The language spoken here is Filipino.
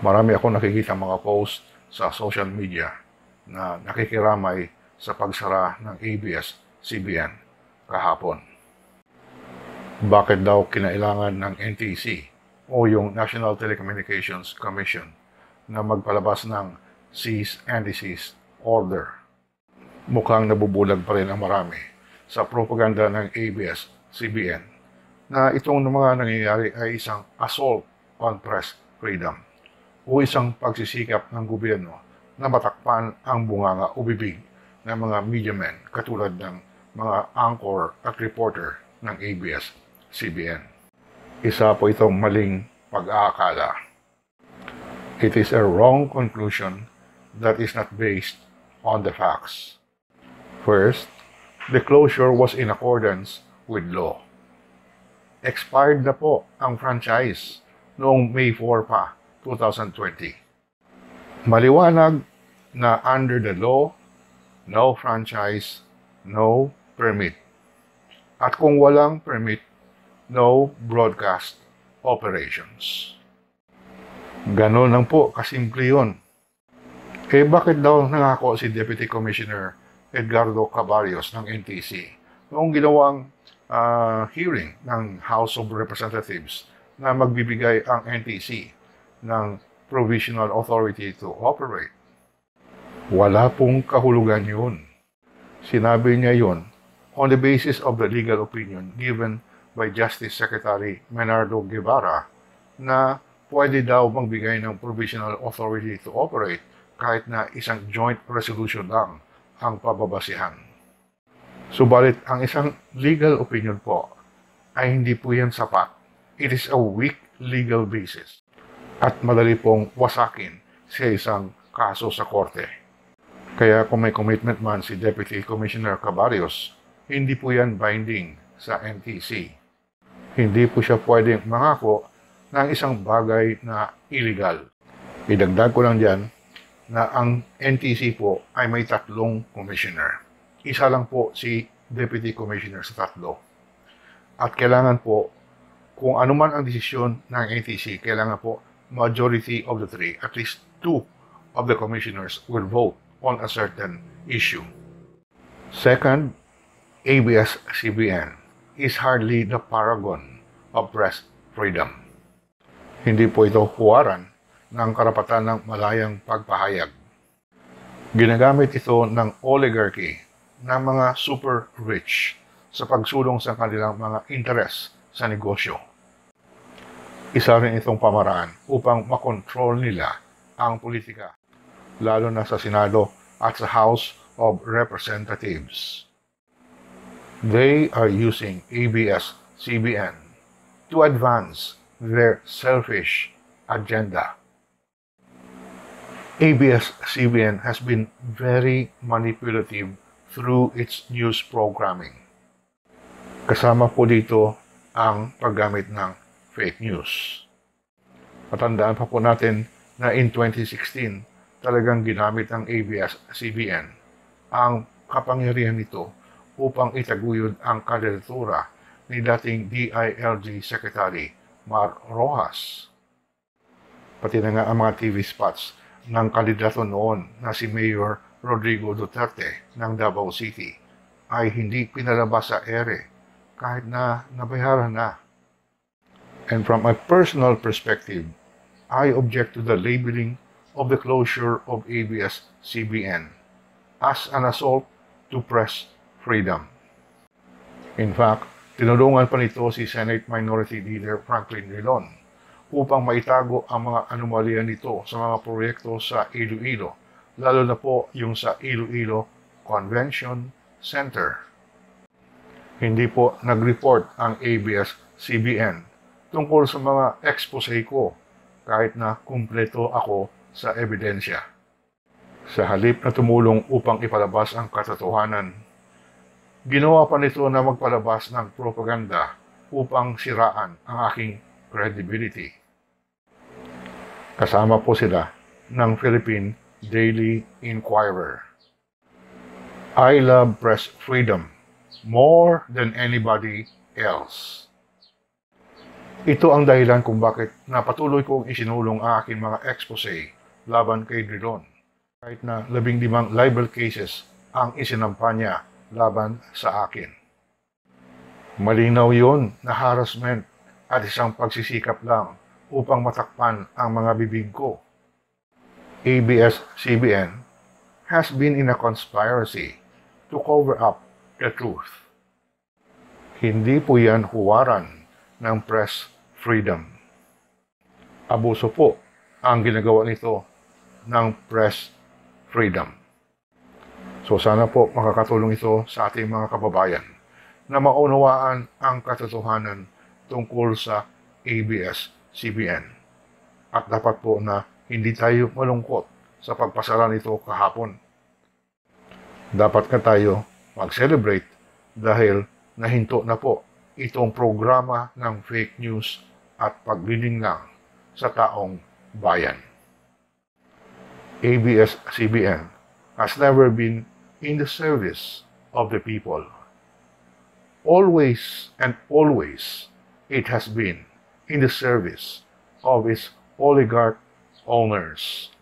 Marami ako nakikita mga post sa social media na nakikiramay sa pagsara ng ABS-CBN kahapon. Bakit daw kinailangan ng NTC o yung National Telecommunications Commission na magpalabas ng cease and desist order? Mukhang nabubulag pa rin ang marami sa propaganda ng ABS-CBN na itong mga nangyayari ay isang assault on press freedom o isang pagsisikap ng gobyerno na matakpan ang bunganga o bibig ng mga media men katulad ng mga anchor at reporter ng ABS-CBN. Isa po itong maling pag-aakala. It is a wrong conclusion that is not based on the facts. First, the closure was in accordance with law. Expired na po ang franchise noong May 4 pa, 2020. Maliwanag na under the law, no franchise, no permit. At kung walang permit, no broadcast operations. Ganon lang po, kasimple yun. Eh bakit daw nangako si Deputy Commissioner Edgardo Cabarrios ng NTC noong ginawang uh, hearing ng House of Representatives na magbibigay ang NTC ng provisional authority to operate. Wala pong kahulugan yun. Sinabi niya yun on the basis of the legal opinion given by Justice Secretary Menardo Guevara na pwede daw magbigay ng provisional authority to operate kahit na isang joint resolution lang ang pababasihan. Subalit, ang isang legal opinion po ay hindi po yan sapat. It is a weak legal basis at madali pong wasakin sa isang kaso sa korte. Kaya kung may commitment man si Deputy Commissioner Cabarios, hindi po yan binding sa NTC. Hindi po siya pwedeng mangako ng isang bagay na illegal. Idagdag ko lang dyan na ang NTC po ay may tatlong commissioner. Isa lang po si Deputy Commissioner sa tatlo. At kailangan po, kung ano man ang desisyon ng NTC, kailangan po majority of the three, at least two of the commissioners will vote on a certain issue. Second, ABS-CBN is hardly the paragon of press freedom. Hindi po ito huwaran ng karapatan ng malayang pagpahayag. Ginagamit ito ng oligarchy ng mga super rich sa pagsulong sa kanilang mga interes sa negosyo. Isa rin itong pamaraan upang makontrol nila ang politika, lalo na sa Senado at sa House of Representatives. They are using ABS-CBN to advance their selfish agenda. ABS-CBN has been very manipulative through its news programming. Kasama po dito ang paggamit ng fake news. Matandaan pa po natin na in 2016, talagang ginamit ng ABS-CBN ang kapangyarihan nito upang itaguyod ang kandidatura ni dating DILG Secretary Mar Rojas. Pati na nga ang mga TV spots ng kandidato noon na si Mayor Rodrigo Duterte ng Davao City ay hindi pinalabas sa ere kahit na nabayaran na. And from a personal perspective, I object to the labeling of the closure of ABS-CBN as an assault to press freedom. In fact, tinulungan pa nito si Senate Minority Leader Franklin Drilon upang maitago ang mga anomalya nito sa mga proyekto sa Iloilo, lalo na po yung sa Iloilo Convention Center. Hindi po nag-report ang ABS-CBN tungkol sa mga expose ko kahit na kumpleto ako sa ebidensya. Sa halip na tumulong upang ipalabas ang katotohanan, ginawa pa nito na magpalabas ng propaganda upang siraan ang aking credibility. Kasama po sila ng Philippine Daily Inquirer. I love press freedom more than anybody else. Ito ang dahilan kung bakit napatuloy kong isinulong ang aking mga expose laban kay Drilon. Kahit na labing limang libel cases ang isinampa niya laban sa akin. Malinaw yon na harassment at isang pagsisikap lang upang matakpan ang mga bibig ko. ABS-CBN has been in a conspiracy to cover up the truth. Hindi po yan huwaran ng press freedom. Abuso po ang ginagawa nito ng press freedom. So sana po makakatulong ito sa ating mga kababayan na maunawaan ang katotohanan tungkol sa ABS-CBN. At dapat po na hindi tayo malungkot sa pagpasara nito kahapon. Dapat ka tayo mag-celebrate dahil nahinto na po itong programa ng fake news at paglilinlang sa taong bayan. ABS-CBN has never been in the service of the people. Always and always it has been in the service of its oligarch owners.